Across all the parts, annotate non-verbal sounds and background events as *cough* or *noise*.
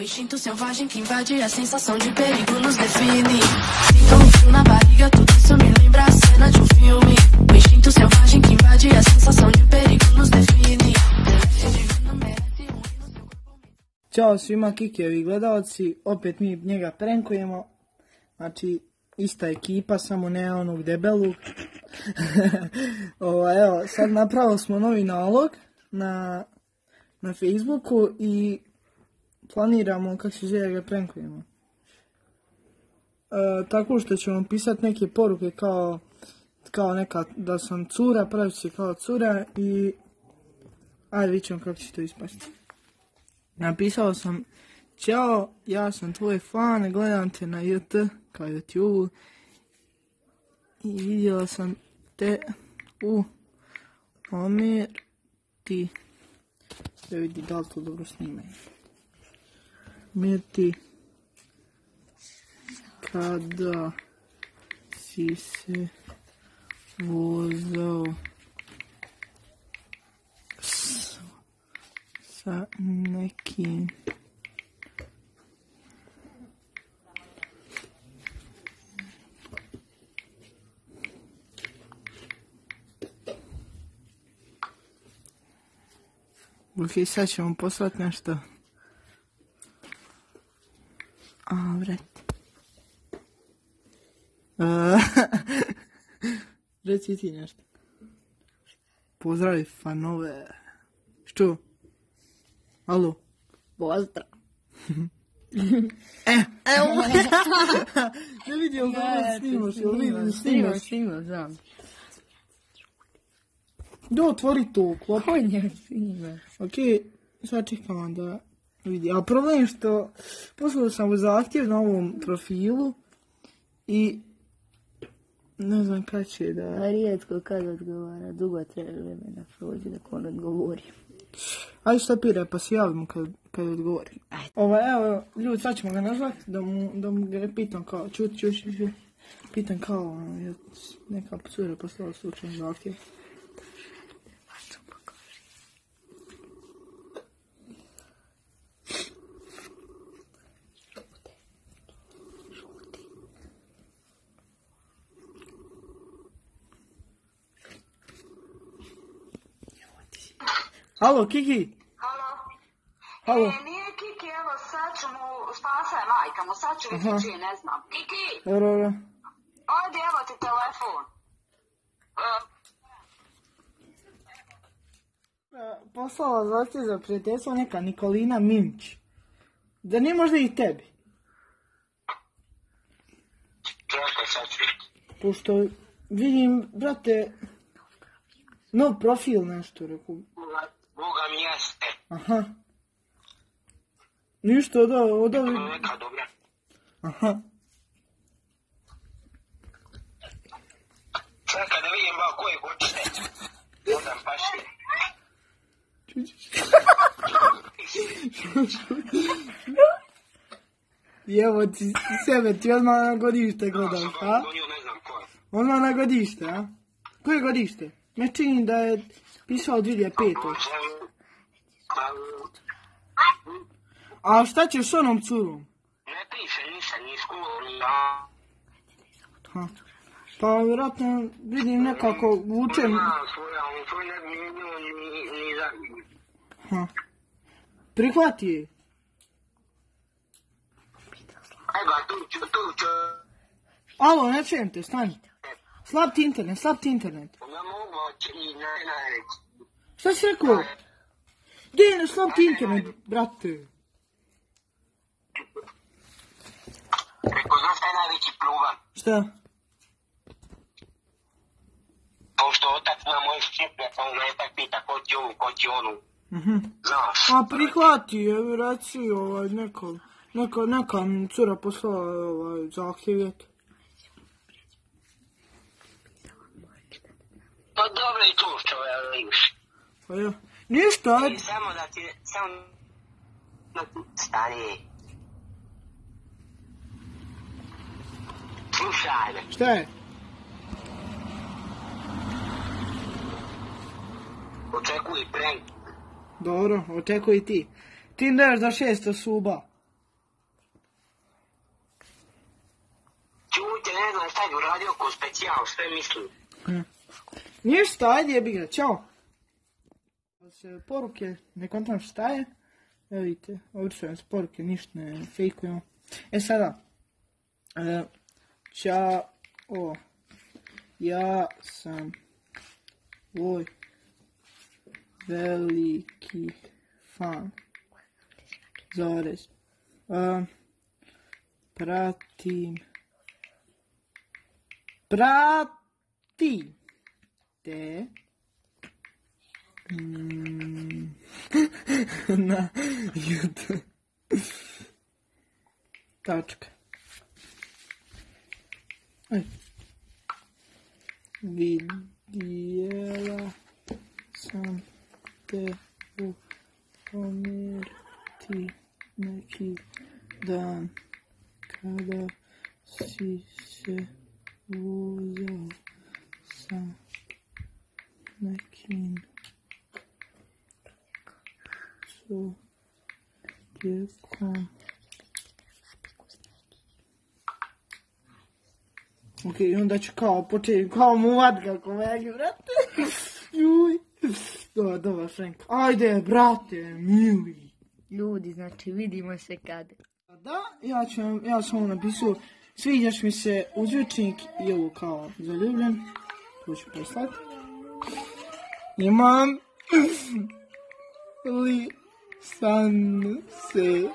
O instinto selvagem que invade a sensação de perigo nos define. Sinto um frio na barriga, tudo isso me lembra a cena de um filme. O instinto selvagem que invade a sensação de perigo nos define. Ćao svima Kikijevi gledalci, opet mi njega prenkujemo, znači ista ekipa, samo ne onog debelog. *laughs* Ovo, evo, sad napravili smo novi nalog na, na Facebooku i planiramo kako se zove ga prenkujemo. E, tako što ćemo pisati neke poruke kao, kao neka, da sam cura, pravit će se kao cura i ajde vidit ćemo kako će to ispasti. Napisao sam Ćao, ja sam tvoj fan, gledam te na JT, kao YouTube. I vidio sam te u Omerti. Da vidi da li to dobro snimaju. Mirti. Kada si se vozao s- sa nekim Ok, sad ćemo poslati nešto. A, vrat. A, Reci ti nešto. Pozdravi fanove. Što? Alo? Pozdrav. *laughs* E, evo. *laughs* ne vidim da snimaš, jel vidim snimaš. Snimam, znam. Da otvori to, klop. Konja snima. Ok, sad čekamo da vidi. A problem je što poslao sam u zahtjev na ovom profilu i ne znam kad će da... A rijetko kad odgovara, dugo treba vremena prođe dok on odgovori. Ajde šta pire, pa se javimo kad, kad odgovori. Ovo, evo, ljudi, sad ćemo ga nazvati da mu, da mu ga pitam kao, čut, čut, čut, čut. Pitam kao, ono, neka cura poslala slučajno zahtjev. Halo, Kiki! Halo? Halo. E, nije Kiki, evo sad ću mu, spasa je majka mu, sad ću vidjeti čije, ne znam. Kiki, Dobro, dobro. ajde evo ti telefon. E, E, Poslala zahtjev za prijateljstvo neka Nikolina Mimić. Da nije možda i tebi? Čekaj, sad. Pošto vidim, brate, nov profil nešto, rekao. Boga mi jeste. Aha. Ništa od ovo, od ovo. Neka dobra. Aha. Čekaj da vidim ba koje godište. Jedan paši. I *laughs* evo ti sebe, ti odmah na godište gledaš, Sam a? Odmah na godište, a? Koje godište? Me čini da je pisao 2005. A šta ćeš s onom curom? Ne piše ništa, ni. Ha. Pa vjerojatno vidim nekako vučem. Ne. Prihvati je. Alo, ne čujem te, stani. Slab ti internet, slab ti internet. Ne mogu i ne, ne. Šta si rekao? Je slab ti internet, brate? Rekao, znaš taj najveći problem? Šta? Pošto otac na moj ščiplja, pa on me tak pita ko ti ovu, ko ti onu. Mhm. Znaš. A prihvati, evo reci ovaj neko, neka, neka cura poslala ovaj zahtjev, eto. Pa dobro i tu što je imaš. Pa jo, Ništa, ajde. Samo da ti, samo stari. Slušaj. Šta je? Očekuj prank. Dobro, očekuj ti. Ti daš za šesto suba. Čujte, ne znam šta je uradio ko specijal, sve mislim. Hm. Ništa, ajde jebi ga, čao. Poruke, ne kontam šta je. Evo vidite, obično s poruke, ništa ne fejkujemo. E sada, e, ča, o, ja sam tvoj veliki fan. Zarez. E, pratim, pratim te mm, *laughs* na YouTube. Tačka. Aj. Vidjela sam te u Americi neki dan kada si se vozao nekim čovjekom. Ok, i onda ću kao početi, kao muvat ga kolegi, brate. *laughs* Juj. Dobar, dobar, Frank. Ajde, brate, mili. Ljudi, znači vidimo se kad. Da, ja ću vam, ja sam vam napisao, sviđaš mi se uzvičnik i ovo kao zaljubljen. To ću poslati. Imam li san se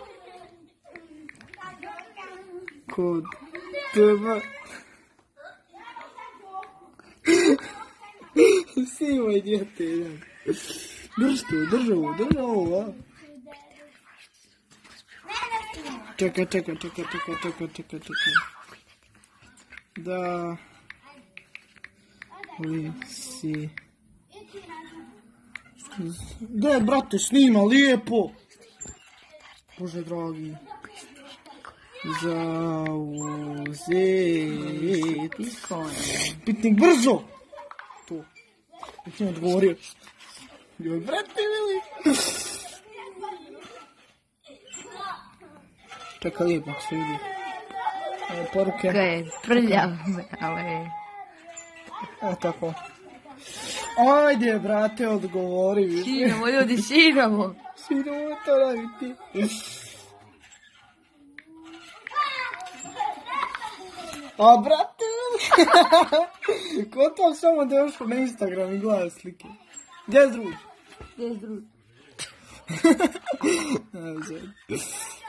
kod tebe. Simo idiote, jedan. Drž to, drž ovo, drž ovo, a. Čekaj, čekaj, čekaj, čekaj, čekaj, čekaj, čekaj. Da, brate, snima, lijepo. Bože dragi. Zauzeti. Pitnik, brzo! To. Nek mi odgovorio. Joj, brate, veli. Čekaj, lijepo, ako se vidi. Poruke. Ga je prljav, *laughs* ali... Evo tako. Ajde, brate, odgovori. Širamo, ljudi, širamo. Sinovo to raditi. A, brate, *laughs* ko to samo da još na Instagram i gleda slike? Gdje je drugi? Gdje je drugi?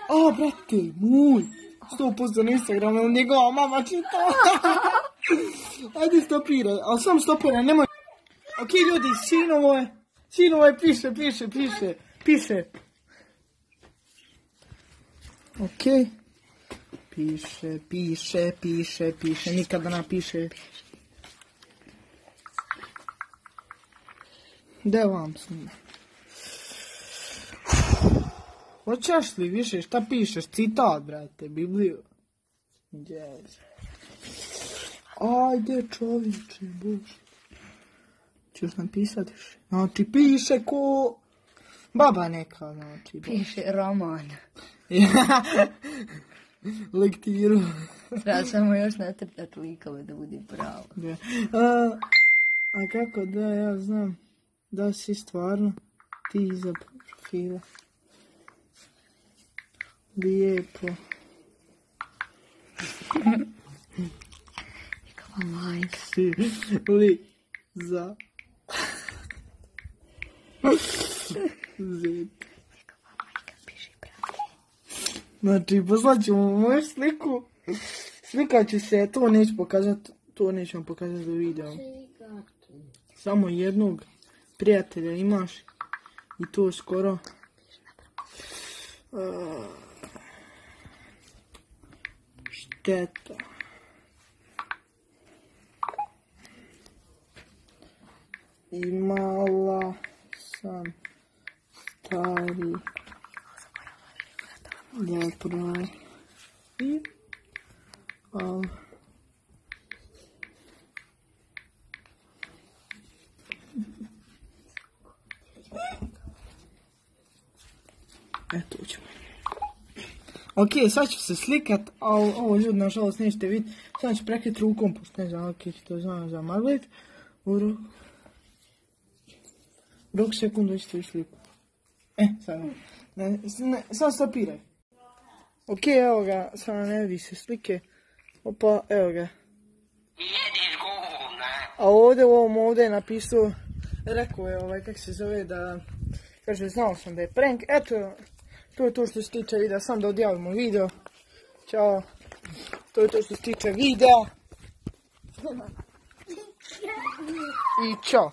A, brate, moj. 100% na Instagram, njegova mama čita. *laughs* Ajde stopiraj, ali sam stopiraj, nemoj. Ok, ljudi, sinovo je, sinovo je, piše, piše, piše, piše. Ok. Piše, piše, piše, piše, nikada napiše. Gde vam snima? Hoćeš li više, šta pišeš? Citat, brate, Bibliju. Yes. Ajde, čovječe, bože. Ćeš napisati še? Znači, piše ko... Baba neka, znači. Piše roman. *laughs* Lektiru. Treba samo još natrtat likove da bude pravo. Da. A, a kako da ja znam da si stvarno ti iza profila. Lijepo. *laughs* Majka. Si li za Zet. Znači, poslat ću mu moju sliku. Slikat ću se, to neću pokazati, to neću vam pokazati za video. Samo jednog prijatelja imaš i to skoro. A, Šteta. Imala sam stari da pravi. Al. Eto ćemo. Ok, sad ću se slikat, a ovo ljudi nažalost nećete vidjeti. Sad ću prekriti rukom, pošto ne znam kako to znam zamaglit. U ruk. Rok sekundu isto i sliku. E, sad ne, sad stopiraj. Ok, evo ga, sad ne vidi se slike. Opa, evo ga. A ovdje u ovom ovdje je napisao, rekao je ovaj, kak se zove da, kaže, znao sam da je prank. Eto, to je to što se tiče videa, sam da odjavimo video. Ćao. To je to što se tiče videa. *laughs* I čao.